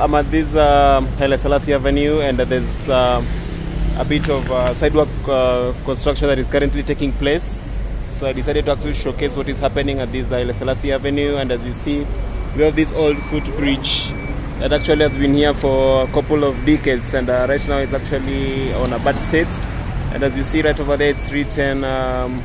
I'm at this uh, Haile Selassie Avenue, and there's uh, a bit of uh, sidewalk uh, construction that is currently taking place. So I decided to actually showcase what is happening at this Haile Selassie Avenue. And as you see, we have this old footbridge that actually has been here for a couple of decades, and uh, right now it's actually on a bad state. And as you see right over there, it's written. Um,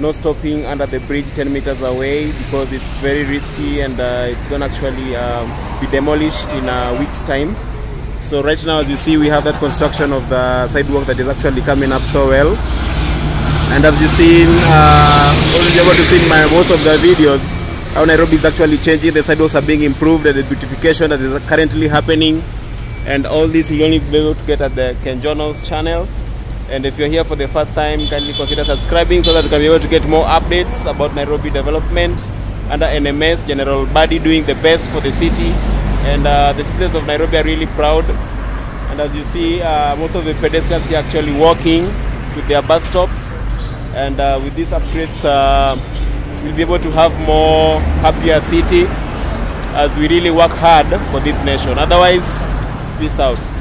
no stopping under the bridge 10 meters away because it's very risky and uh, it's going to actually um, be demolished in a week's time. So right now as you see we have that construction of the sidewalk that is actually coming up so well. And as you've seen, uh, already able to see in my most of the videos, how Nairobi is actually changing, the sidewalks are being improved and the beautification that is currently happening. And all this you'll only be able to get at the Ken Journals channel. And if you're here for the first time, kindly consider subscribing so that you can be able to get more updates about Nairobi development under NMS, General Buddy doing the best for the city. And uh, the citizens of Nairobi are really proud. And as you see, uh, most of the pedestrians are actually walking to their bus stops. And uh, with these upgrades, uh, we'll be able to have more happier city as we really work hard for this nation. Otherwise, peace out.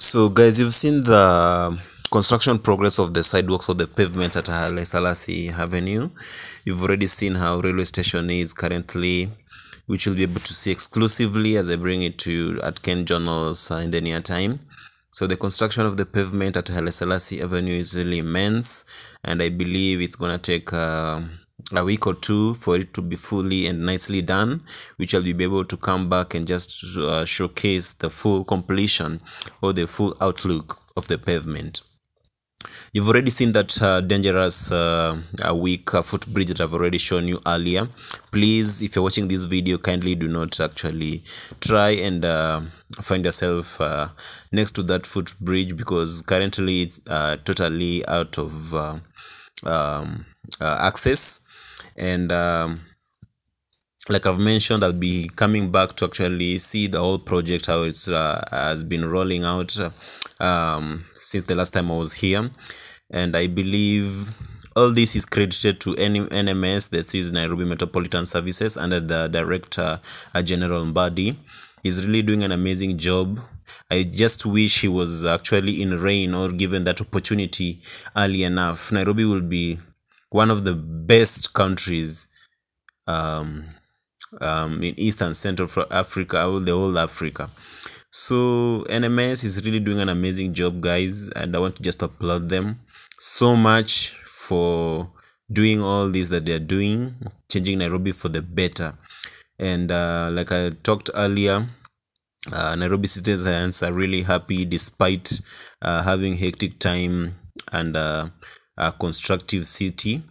So, guys, you've seen the construction progress of the sidewalks of the pavement at Haile Avenue. You've already seen how railway station is currently, which you'll be able to see exclusively as I bring it to you at Ken Journals uh, in the near time. So the construction of the pavement at Haile Selassie Avenue is really immense, and I believe it's gonna take uh, a week or two for it to be fully and nicely done, which I'll be able to come back and just uh, showcase the full completion or the full outlook of the pavement. You've already seen that uh, dangerous uh, weak uh, footbridge that I've already shown you earlier. Please, if you're watching this video, kindly do not actually try and uh, find yourself uh, next to that footbridge because currently it's uh, totally out of uh, um, access and um, like I've mentioned, I'll be coming back to actually see the whole project how it's uh, has been rolling out um, since the last time I was here, and I believe all this is credited to NMS, that is Nairobi Metropolitan Services, under the Director uh, General Mbadi. He's really doing an amazing job. I just wish he was actually in reign or given that opportunity early enough. Nairobi will be one of the best countries um, um, in East and Central Africa, the whole Africa. So NMS is really doing an amazing job, guys, and I want to just applaud them so much for doing all this that they're doing, changing Nairobi for the better. And uh, like I talked earlier, uh, Nairobi citizens are really happy despite uh, having hectic time and uh, a constructive city.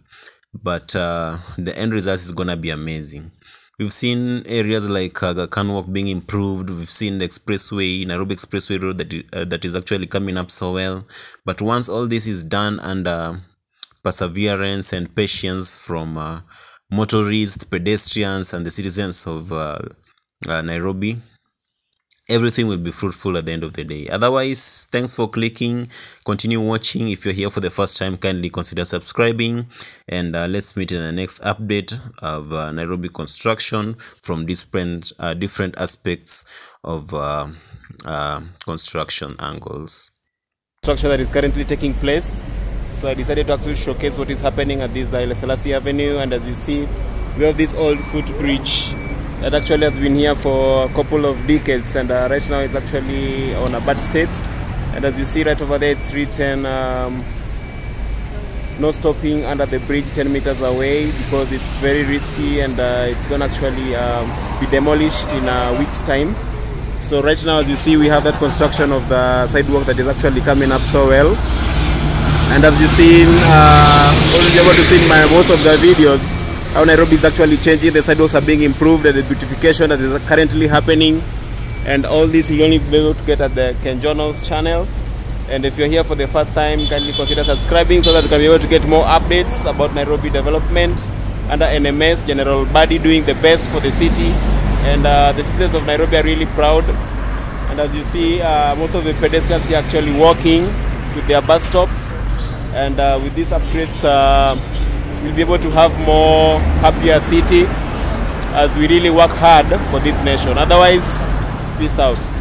But uh, the end result is gonna be amazing. We've seen areas like uh, Aga Khan Walk being improved. We've seen the expressway, Nairobi Expressway Road that, uh, that is actually coming up so well. But once all this is done under perseverance and patience from uh, motorists, pedestrians, and the citizens of uh, uh, Nairobi, everything will be fruitful at the end of the day. Otherwise, thanks for clicking. Continue watching. If you're here for the first time, kindly consider subscribing. And uh, let's meet in the next update of uh, Nairobi construction from different uh, different aspects of uh, uh, construction angles. structure that is currently taking place. So I decided to actually showcase what is happening at this Haile Selassie Avenue. And as you see, we have this old footbridge that actually has been here for a couple of decades. And uh, right now it's actually on a bad state. And as you see right over there, it's written um, no stopping under the bridge 10 meters away because it's very risky and uh, it's going to actually um, be demolished in a week's time. So right now, as you see, we have that construction of the sidewalk that is actually coming up so well. And as you've seen, uh, already able to see in my most of the videos, how Nairobi is actually changing. The sidewalks are being improved, and the beautification that is currently happening. And all this you'll only be able to get at the Ken Journals channel. And if you're here for the first time, kindly consider subscribing so that you can be able to get more updates about Nairobi development under NMS, General Badi doing the best for the city. And uh, the citizens of Nairobi are really proud. And as you see, uh, most of the pedestrians are actually walking to their bus stops. And uh, with these upgrades, uh, we'll be able to have more happier city as we really work hard for this nation. Otherwise, peace out.